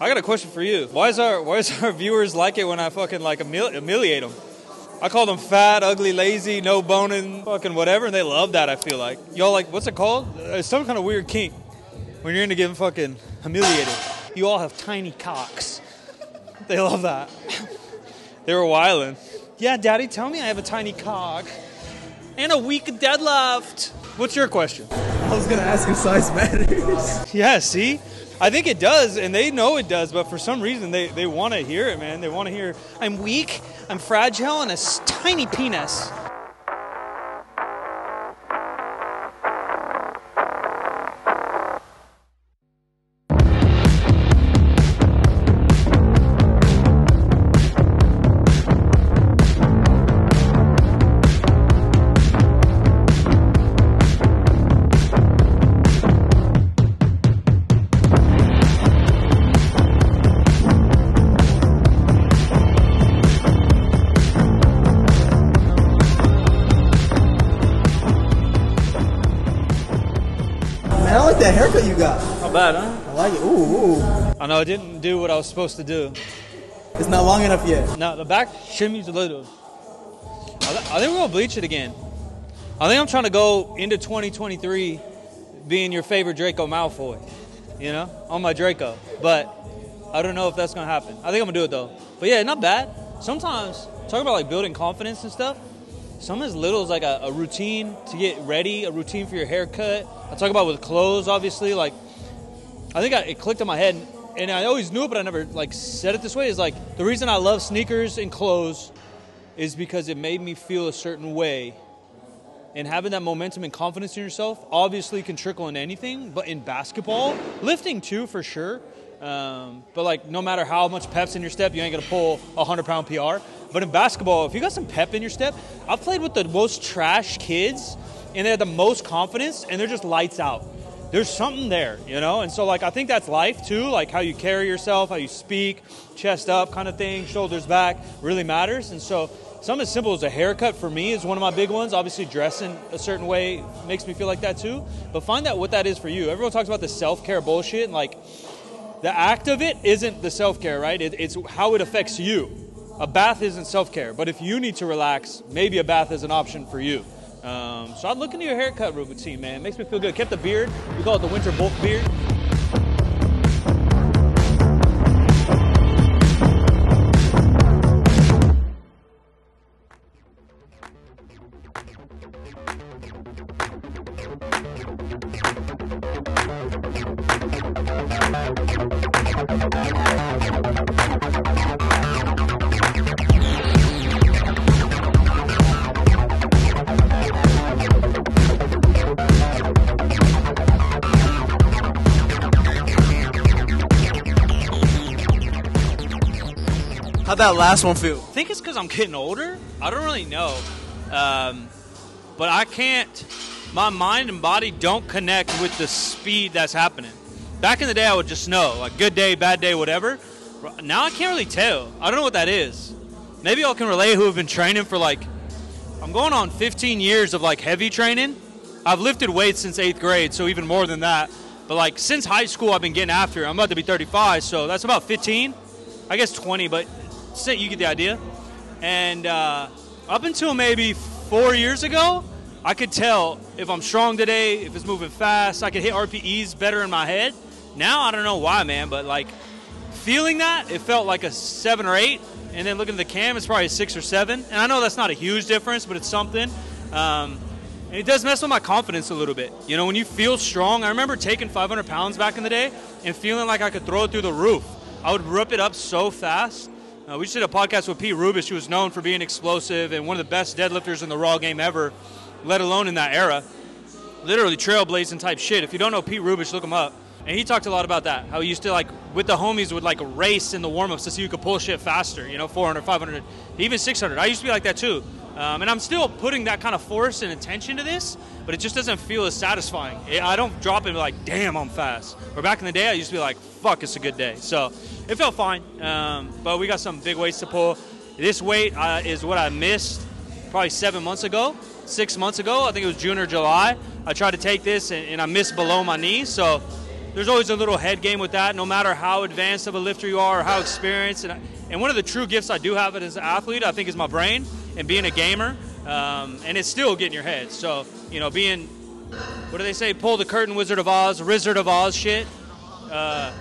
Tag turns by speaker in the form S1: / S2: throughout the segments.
S1: I got a question for you. Why is our why is our viewers like it when I fucking like humili- humiliate them? I call them fat, ugly, lazy, no boning, fucking whatever, and they love that. I feel like y'all like what's it called? Uh, It's some kind of weird kink when you're into getting fucking humiliated. You all have tiny cocks. They love that. they were wilding. Yeah, daddy, tell me I have a tiny cock and a weak deadlift. What's your question?
S2: I was gonna ask if size matters.
S1: Yeah, see? I think it does, and they know it does, but for some reason they, they want to hear it, man. They want to hear, I'm weak, I'm fragile, and a tiny penis.
S2: Haircut you got.
S1: Not bad, huh?
S2: I like it. Ooh, ooh.
S1: I know I didn't do what I was supposed to do.
S2: It's not long enough yet.
S1: Now, the back shimmies a little. I, th- I think we're to bleach it again. I think I'm trying to go into 2023 being your favorite Draco Malfoy, you know, on my Draco. But I don't know if that's going to happen. I think I'm to do it though. But yeah, not bad. Sometimes, talk about like building confidence and stuff. Something as little as like a, a routine to get ready, a routine for your haircut. I talk about with clothes, obviously. Like, I think I, it clicked in my head, and I always knew it, but I never like said it this way. Is like the reason I love sneakers and clothes is because it made me feel a certain way, and having that momentum and confidence in yourself obviously can trickle into anything, but in basketball, lifting too for sure. Um, but like no matter how much pep's in your step, you ain't gonna pull a hundred pound PR. But in basketball, if you got some pep in your step, I've played with the most trash kids, and they have the most confidence, and they're just lights out there's something there, you know? And so, like, I think that's life too, like how you carry yourself, how you speak, chest up kind of thing, shoulders back really matters. And so, something as simple as a haircut for me is one of my big ones. Obviously, dressing a certain way makes me feel like that too. But find out what that is for you. Everyone talks about the self care bullshit, and like, the act of it isn't the self care, right? It, it's how it affects you. A bath isn't self care, but if you need to relax, maybe a bath is an option for you. Um, so I'd look into your haircut routine, man. It makes me feel good. Kept the beard. We call it the winter bulk beard.
S2: How'd that last one feel?
S1: I think it's because I'm getting older. I don't really know. Um, but I can't, my mind and body don't connect with the speed that's happening. Back in the day, I would just know, like good day, bad day, whatever. Now I can't really tell. I don't know what that is. Maybe y'all can relate who have been training for like, I'm going on 15 years of like heavy training. I've lifted weights since eighth grade, so even more than that. But like since high school, I've been getting after. it. I'm about to be 35, so that's about 15. I guess 20, but say you get the idea. And uh, up until maybe four years ago, I could tell if I'm strong today, if it's moving fast. I could hit RPEs better in my head. Now I don't know why, man, but like feeling that, it felt like a seven or eight. And then looking at the cam, it's probably a six or seven. And I know that's not a huge difference, but it's something. Um, and it does mess with my confidence a little bit. You know, when you feel strong, I remember taking 500 pounds back in the day and feeling like I could throw it through the roof. I would rip it up so fast. Uh, we just did a podcast with Pete Rubish, who was known for being explosive and one of the best deadlifters in the Raw game ever, let alone in that era. Literally trailblazing type shit. If you don't know Pete Rubish, look him up. And he talked a lot about that. How he used to like with the homies would like race in the warm-ups to see who could pull shit faster. You know, 400, 500, even 600. I used to be like that too. Um, and I'm still putting that kind of force and attention to this, but it just doesn't feel as satisfying. It, I don't drop it and be like, damn, I'm fast. Or back in the day, I used to be like, fuck, it's a good day. So it felt fine. Um, but we got some big weights to pull. This weight uh, is what I missed probably seven months ago, six months ago. I think it was June or July. I tried to take this and, and I missed below my knee. So there's always a little head game with that, no matter how advanced of a lifter you are or how experienced. And, and one of the true gifts I do have as an athlete, I think, is my brain and being a gamer. Um, and it's still getting your head. So, you know, being, what do they say, pull the curtain, Wizard of Oz, Wizard of Oz shit. Uh,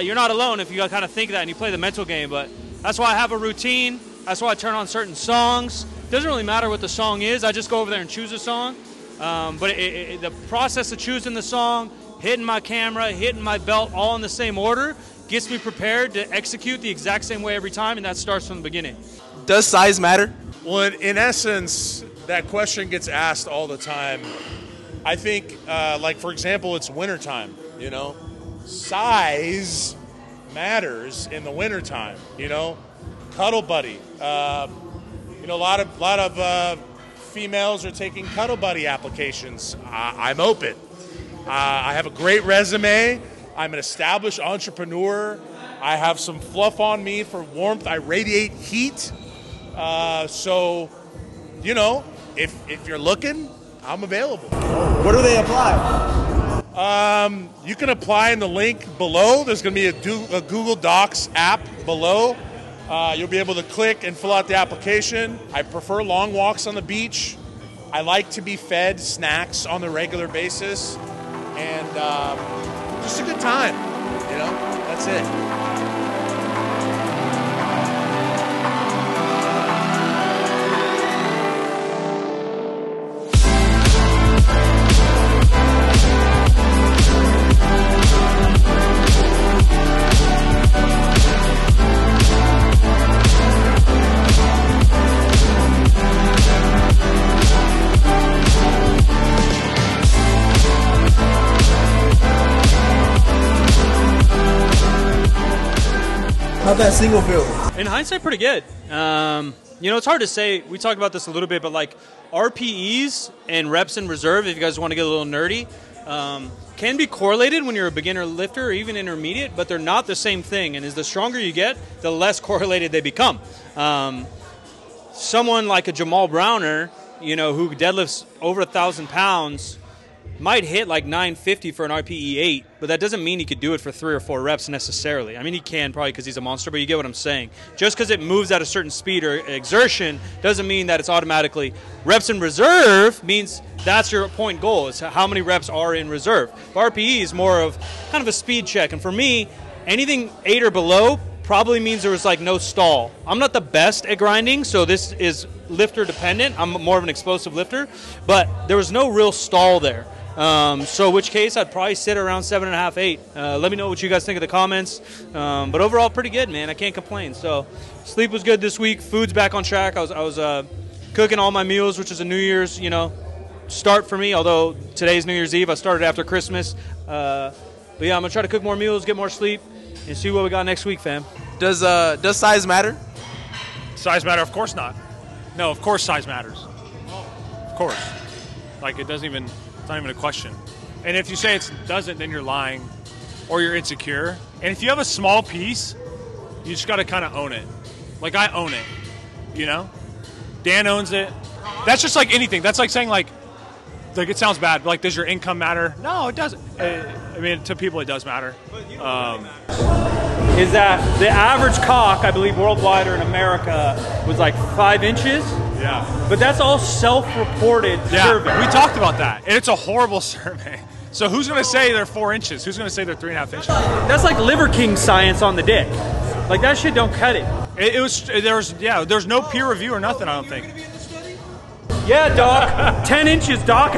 S1: you're not alone if you kind of think that and you play the mental game. But that's why I have a routine. That's why I turn on certain songs. Doesn't really matter what the song is. I just go over there and choose a song. Um, but it, it, the process of choosing the song, hitting my camera, hitting my belt, all in the same order, gets me prepared to execute the exact same way every time, and that starts from the beginning.
S2: Does size matter?
S3: Well, in, in essence, that question gets asked all the time. I think, uh, like for example, it's wintertime. You know, size matters in the wintertime. You know, cuddle buddy. Uh, you know, a lot of a lot of uh, females are taking cuddle buddy applications. I, I'm open. Uh, I have a great resume. I'm an established entrepreneur. I have some fluff on me for warmth. I radiate heat. Uh, so, you know, if if you're looking, I'm available.
S2: Where do they apply?
S3: Um, you can apply in the link below. There's going to be a, do, a Google Docs app below. Uh, you'll be able to click and fill out the application. I prefer long walks on the beach. I like to be fed snacks on the regular basis, and um, just a good time. You know, that's it.
S2: That single feel?
S1: In hindsight, pretty good. Um, you know, it's hard to say. We talked about this a little bit, but like RPEs and reps in reserve, if you guys want to get a little nerdy, um, can be correlated when you're a beginner lifter or even intermediate, but they're not the same thing. And as the stronger you get, the less correlated they become. Um, someone like a Jamal Browner, you know, who deadlifts over a thousand pounds, might hit like 950 for an RPE 8, but that doesn't mean he could do it for three or four reps necessarily. I mean, he can probably because he's a monster, but you get what I'm saying. Just because it moves at a certain speed or exertion doesn't mean that it's automatically reps in reserve means that's your point goal is how many reps are in reserve. RPE is more of kind of a speed check, and for me, anything eight or below probably means there was like no stall. I'm not the best at grinding, so this is lifter dependent. I'm more of an explosive lifter, but there was no real stall there. Um, so, which case I'd probably sit around seven and a half, eight. Uh, let me know what you guys think of the comments. Um, but overall, pretty good, man. I can't complain. So, sleep was good this week. Food's back on track. I was, I was uh, cooking all my meals, which is a New Year's, you know, start for me. Although today's New Year's Eve, I started after Christmas. Uh, but yeah, I'm gonna try to cook more meals, get more sleep, and see what we got next week, fam.
S2: Does uh does size matter?
S4: Size matter? Of course not. No, of course size matters. Of course. Like it doesn't even. It's not even a question. And if you say it doesn't, then you're lying, or you're insecure. And if you have a small piece, you just got to kind of own it. Like I own it. You know. Dan owns it. That's just like anything. That's like saying like. Like it sounds bad, but like, does your income matter? No, it doesn't. Uh, I mean, to people, it does matter. Um,
S1: Is that the average cock, I believe, worldwide or in America, was like five inches?
S4: Yeah.
S1: But that's all self-reported
S4: Yeah,
S1: survey.
S4: we talked about that, and it's a horrible survey. So who's going to say they're four inches? Who's going to say they're three and a half inches?
S1: That's like Liver King science on the dick. Like that shit don't cut it.
S4: It, it was there's yeah there's no peer review or nothing. I don't think.
S1: Yeah, Doc. Ten inches, Doc.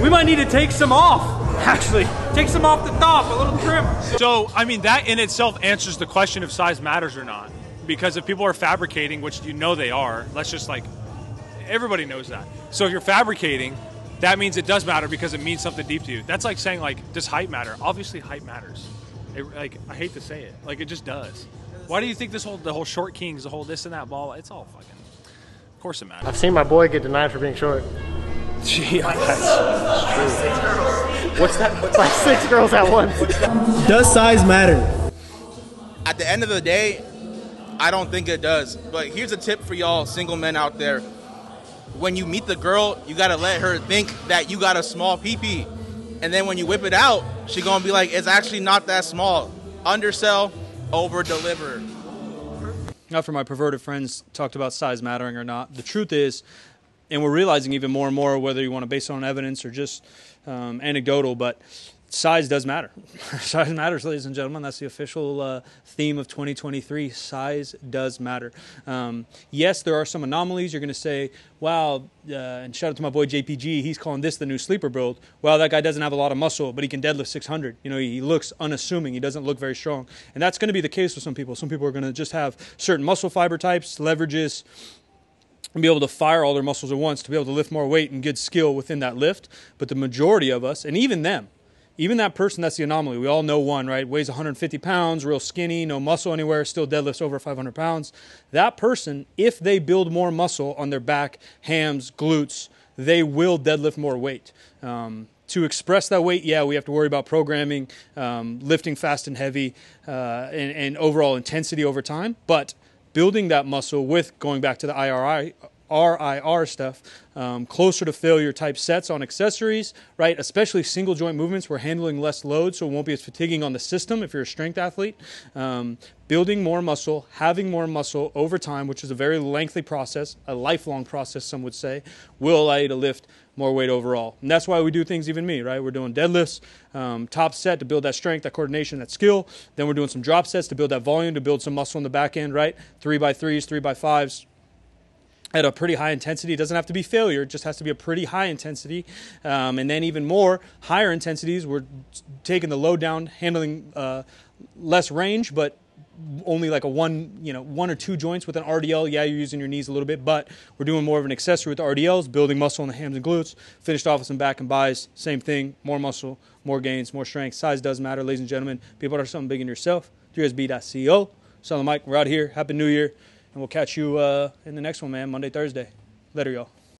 S1: We might need to take some off. Actually, take some off the top, a little trim.
S4: So I mean that in itself answers the question if size matters or not. Because if people are fabricating, which you know they are, let's just like everybody knows that. So if you're fabricating, that means it does matter because it means something deep to you. That's like saying like does height matter? Obviously height matters. It, like I hate to say it, like it just does. Why do you think this whole the whole short kings, the whole this and that ball? It's all fucking. Of course it matters.
S5: I've seen my boy get denied for being short. Gee, that's true. What's that? It's like six girls at once.
S2: Does size matter?
S6: At the end of the day, I don't think it does. But here's a tip for y'all single men out there. When you meet the girl, you gotta let her think that you got a small PP. And then when you whip it out, She gonna be like, it's actually not that small. Undersell, over deliver.
S1: for my perverted friends talked about size mattering or not, the truth is, and we're realizing even more and more whether you want to base it on evidence or just um, anecdotal, but size does matter. size matters, ladies and gentlemen. That's the official uh, theme of 2023. Size does matter. Um, yes, there are some anomalies. You're going to say, wow, uh, and shout out to my boy JPG. He's calling this the new sleeper build. Well, that guy doesn't have a lot of muscle, but he can deadlift 600. You know, he looks unassuming. He doesn't look very strong. And that's going to be the case with some people. Some people are going to just have certain muscle fiber types, leverages, and be able to fire all their muscles at once to be able to lift more weight and good skill within that lift. But the majority of us, and even them, even that person that's the anomaly, we all know one, right? Weighs 150 pounds, real skinny, no muscle anywhere, still deadlifts over 500 pounds. That person, if they build more muscle on their back, hams, glutes, they will deadlift more weight. Um, to express that weight, yeah, we have to worry about programming, um, lifting fast and heavy, uh, and, and overall intensity over time. But building that muscle with going back to the IRI RIR stuff, um, closer to failure type sets on accessories, right? Especially single joint movements, we're handling less load, so it won't be as fatiguing on the system if you're a strength athlete. Um, building more muscle, having more muscle over time, which is a very lengthy process, a lifelong process, some would say, will allow you to lift more weight overall. And that's why we do things, even me, right? We're doing deadlifts, um, top set to build that strength, that coordination, that skill. Then we're doing some drop sets to build that volume, to build some muscle in the back end, right? Three by threes, three by fives, at a pretty high intensity. It doesn't have to be failure, it just has to be a pretty high intensity. Um, and then even more higher intensities, we're taking the load down, handling uh, less range, but only like a one, you know, one or two joints with an RDL. Yeah, you're using your knees a little bit, but we're doing more of an accessory with the RDLs, building muscle in the hams and glutes. Finished off with some back and buys. Same thing, more muscle, more gains, more strength. Size does matter, ladies and gentlemen. Able to something big in yourself. 3SB.co. So, Mike, we're out here. Happy New Year. And we'll catch you uh, in the next one, man, Monday, Thursday. Later, y'all.